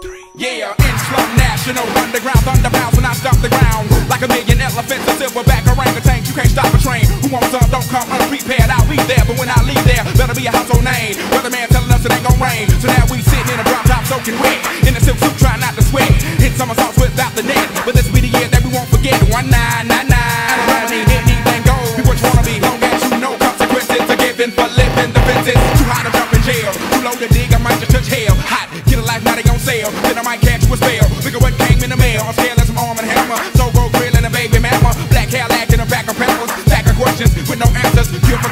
three. Yeah, international underground thunder when I stop the ground like a million elephants a silverback orangutan. You can't stop a train. Who wants some? Don't come unprepared. I'll be there, but when I leave there, better be a household name. Brother man telling us it ain't gonna rain, so now we sitting in a drop top soaking wet in a silk suit trying not to sweat. Hit somersaults without the net, but this be the year that we won't forget. One nine nine nine. I don't anything goes. Be what you wanna be, long as you know consequences are for living. The fences too high to jump in. Too low to dig, I might just touch hell. Hot, get a life, now they on sale. Then I might catch a spell. Figure what came in the mail. I'm scared as an arm and hammer. So road grill and a baby mama. Black hair lagged in the back of peppers. Back of questions with no answers. Pure